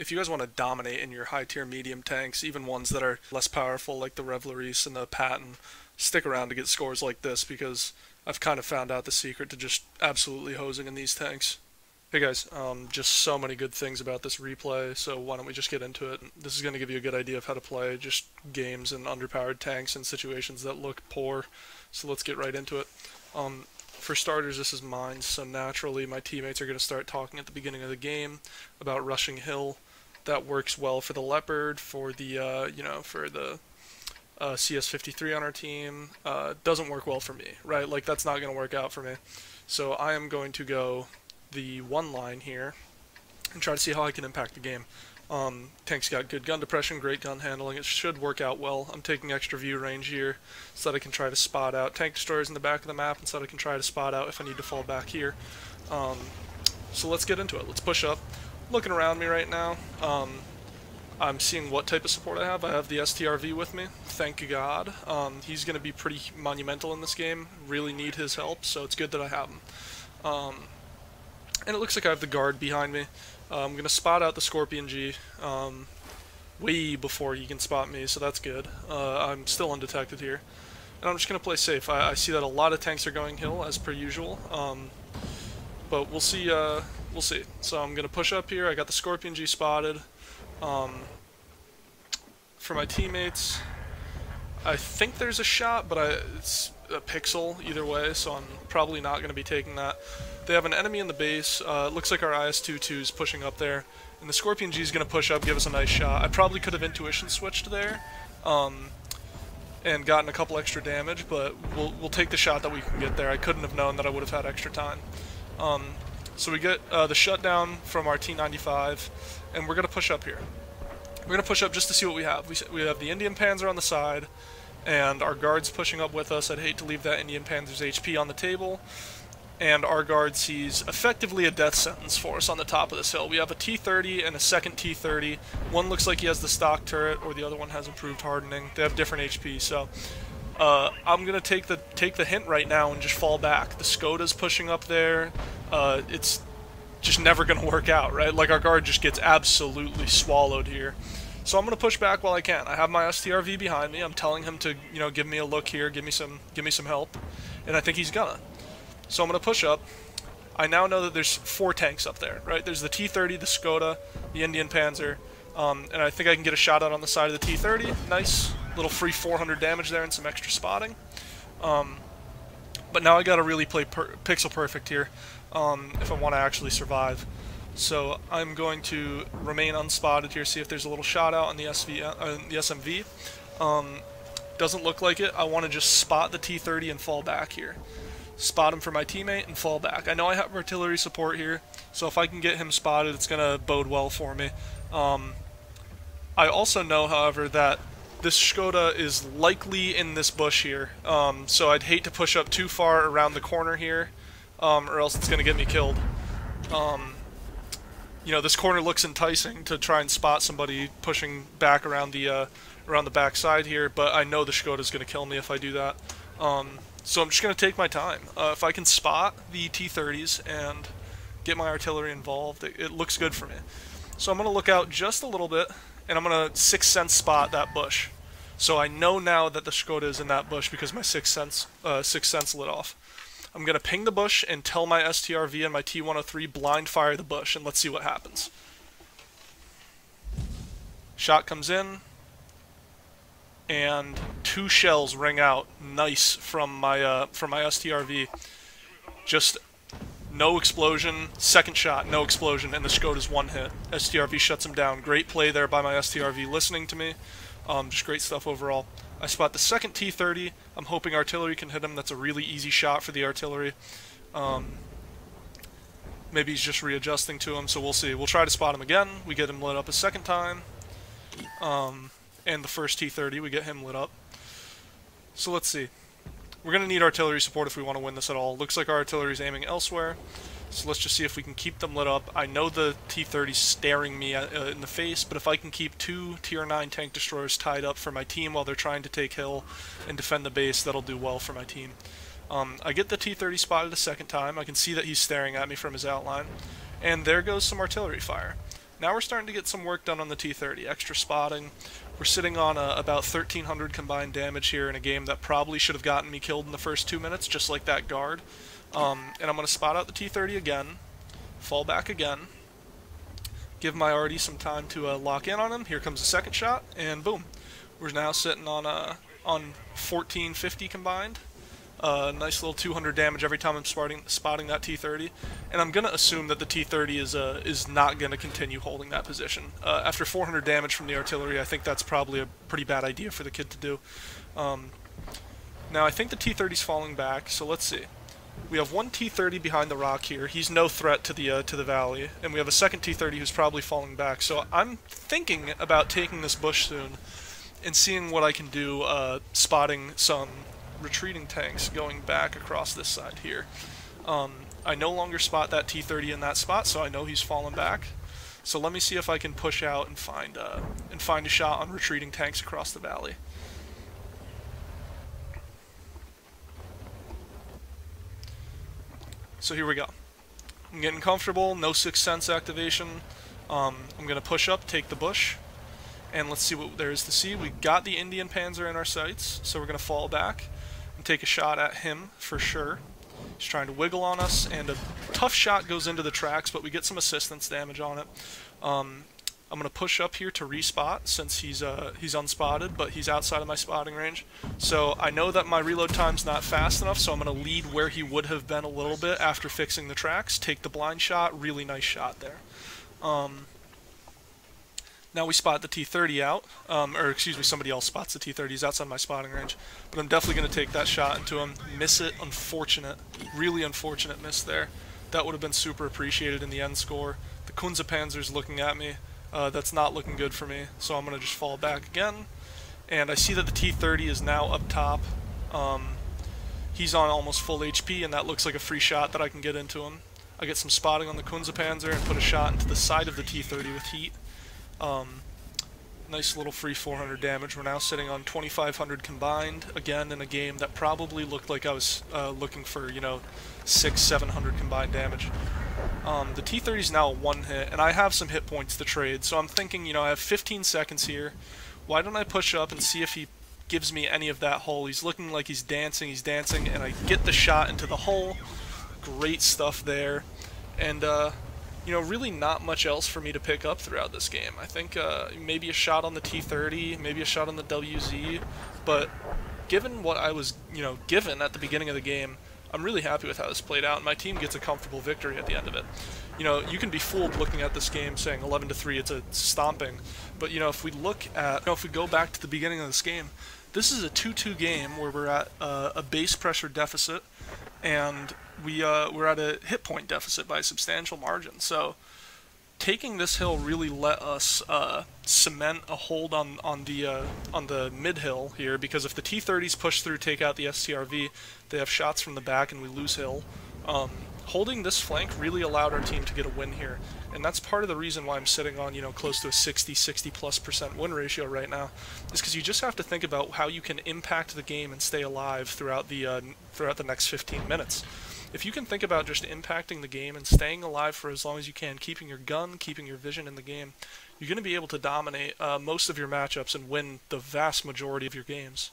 if you guys want to dominate in your high tier medium tanks, even ones that are less powerful like the Revalorise and the Patton, stick around to get scores like this because I've kind of found out the secret to just absolutely hosing in these tanks. Hey guys, um, just so many good things about this replay, so why don't we just get into it. This is going to give you a good idea of how to play just games and underpowered tanks in situations that look poor, so let's get right into it. Um, for starters, this is mine, so naturally my teammates are going to start talking at the beginning of the game about rushing hill. That works well for the Leopard, for the, uh, you know, for the uh, CS53 on our team. Uh, doesn't work well for me, right? Like, that's not going to work out for me. So I am going to go the one line here and try to see how I can impact the game. Um, tank's got good gun depression, great gun handling. It should work out well. I'm taking extra view range here so that I can try to spot out tank destroyers in the back of the map and so that I can try to spot out if I need to fall back here. Um, so let's get into it. Let's push up. Looking around me right now, um, I'm seeing what type of support I have. I have the STRV with me, thank God. Um, he's going to be pretty monumental in this game. Really need his help, so it's good that I have him. Um, and it looks like I have the guard behind me. Uh, I'm going to spot out the Scorpion G um, way before he can spot me, so that's good. Uh, I'm still undetected here. And I'm just going to play safe. I, I, see that a lot of tanks are going hill, as per usual. But we'll see. Uh, we'll see. So I'm going to push up here. I got the Scorpion G spotted. Um, for my teammates, I think there's a shot, but I, it's a pixel either way, so I'm probably not going to be taking that. They have an enemy in the base. Uh, it looks like our IS-22 is pushing up there. And the Scorpion G is going to push up, give us a nice shot. I probably could have intuition switched there. Um, and gotten a couple extra damage, but we'll, we'll take the shot that we can get there. I couldn't have known that I would have had extra time. Um, so we get uh, the shutdown from our T-95, and we're going to push up here. We're going to push up just to see what we have. We, we have the Indien-Panzer on the side, and our guards pushing up with us. I'd hate to leave that Indien-Panzer's HP on the table and our guard sees effectively a death sentence for us on the top of this hill. We have a T-30 and a second T-30. One looks like he has the stock turret, or the other one has improved hardening. They have different HP, so uh, I'm gonna take the take the hint right now and just fall back. The Skoda's pushing up there. Uh, it's just never gonna work out, right? Like our guard just gets absolutely swallowed here. So I'm gonna push back while I can. I have my STRV behind me. I'm telling him to, you know, give me a look here, give me some, give me some help, and I think he's gonna. So I'm to push up. I now know that there's four tanks up there, right? There's the T-30, the Skoda, the Indien-Panzer, um, and I think I can get a shot out on the side of the T-30. Nice. Little free 400 damage there and some extra spotting. Um, but now I got to really play per pixel perfect here um, if I want to actually survive. So I'm going to remain unspotted here, see if there's a little shot out on the, SV, uh, the SMV. Um, doesn't look like it. I want to just spot the T-30 and fall back here spot him for my teammate, and fall back. I know I have artillery support here, so if I can get him spotted, it's going to bode well for me. Um, I also know, however, that this Skoda is likely in this bush here, um, so I'd hate to push up too far around the corner here, um, or else it's going to get me killed. Um, you know, this corner looks enticing to try and spot somebody pushing back around the uh, around the back side here, but I know the Skoda is going to kill me if I do that. Um, so I'm just going to take my time. Uh, if I can spot the T-30s and get my artillery involved, it, it looks good for me. So I'm going to look out just a little bit, and I'm going to sixth sense spot that bush. So I know now that the Skoda is in that bush because my sixth sense, uh, sixth sense lit off. I'm going to ping the bush and tell my STRV and my T-103 blind fire the bush, and let's see what happens. Shot comes in, and two shells ring out nice from my uh, from my STRV. Just no explosion, second shot, no explosion, and the Skoda's one hit. STRV shuts him down. Great play there by my STRV listening to me. Um, just great stuff overall. I spot the second T-30. I'm hoping artillery can hit him. That's a really easy shot for the artillery. Um, maybe he's just readjusting to him, so we'll see. We'll try to spot him again. We get him lit up a second time. Um, and the first T-30, we get him lit up. So let's see. We're going to need artillery support if we want to win this at all. Looks like our artillery is aiming elsewhere. So let's just see if we can keep them lit up. I know the T-30's staring me uh, in the face, but if I can keep two Tier 9 tank destroyers tied up for my team while they're trying to take hill and defend the base, that'll do well for my team. Um, I get the T-30 spotted a second time. I can see that he's staring at me from his outline. And there goes some artillery fire. Now we're starting to get some work done on the T30, extra spotting. We're sitting on a, about 1300 combined damage here in a game that probably should have gotten me killed in the first two minutes, just like that guard. Um, and I'm going to spot out the T30 again, fall back again, give my arty some time to uh, lock in on him. Here comes the second shot, and boom. We're now sitting on uh, on 1450 combined. Uh, nice little 200 damage every time I'm spotting, spotting that T30, and I'm gonna assume that the T30 is uh, is not gonna continue holding that position. Uh, after 400 damage from the artillery, I think that's probably a pretty bad idea for the kid to do. Um, now I think the T30 is falling back, so let's see. We have one T30 behind the rock here. He's no threat to the uh, to the valley, and we have a second T30 who's probably falling back. So I'm thinking about taking this bush soon and seeing what I can do, uh, spotting some retreating tanks going back across this side here. Um, I no longer spot that T-30 in that spot, so I know he's fallen back. So let me see if I can push out and find uh, and find a shot on retreating tanks across the valley. So here we go. I'm getting comfortable, no Sixth Sense activation. Um, I'm going to push up, take the bush, and let's see what there is to see. We got the Indien-Panzer in our sights, so we're going to fall back and take a shot at him for sure. He's trying to wiggle on us, and a tough shot goes into the tracks, but we get some assistance damage on it. Um, I'm going to push up here to respot since he's uh, he's unspotted, but he's outside of my spotting range. So I know that my reload time's not fast enough, so I'm going to lead where he would have been a little bit after fixing the tracks. Take the blind shot, really nice shot there. Um, now we spot the T30 out, um, or excuse me, somebody else spots the T30. He's outside my spotting range. But I'm definitely going to take that shot into him. Miss it, unfortunate. Really unfortunate miss there. That would have been super appreciated in the end score. The Kunze Panzer is looking at me. Uh, that's not looking good for me, so I'm going to just fall back again. And I see that the T30 is now up top. Um, he's on almost full HP, and that looks like a free shot that I can get into him. I get some spotting on the Kunze Panzer and put a shot into the side of the T30 with heat. Um, nice little free 400 damage. We're now sitting on 2500 combined, again in a game that probably looked like I was uh, looking for, you know, 6 700 combined damage. Um, the T30 is now a one hit, and I have some hit points to trade, so I'm thinking, you know, I have 15 seconds here. Why don't I push up and see if he gives me any of that hole? He's looking like he's dancing, he's dancing, and I get the shot into the hole. Great stuff there. And, uh, you know, really not much else for me to pick up throughout this game. I think uh, maybe a shot on the T30, maybe a shot on the WZ, but given what I was, you know, given at the beginning of the game, I'm really happy with how this played out, and my team gets a comfortable victory at the end of it. You know, you can be fooled looking at this game saying 11 to 3, it's a stomping, but you know, if we look at, you know, if we go back to the beginning of this game, this is a 2-2 game where we're at uh, a base pressure deficit, and we uh, we're at a hit point deficit by a substantial margin. So taking this hill really let us uh, cement a hold on on the uh, on the mid hill here because if the T30s push through, take out the STRV, they have shots from the back and we lose hill. Um, holding this flank really allowed our team to get a win here, and that's part of the reason why I'm sitting on you know close to a 60, 60 plus percent win ratio right now, is because you just have to think about how you can impact the game and stay alive throughout the uh, throughout the next 15 minutes if you can think about just impacting the game and staying alive for as long as you can, keeping your gun, keeping your vision in the game, you're going to be able to dominate uh, most of your matchups and win the vast majority of your games.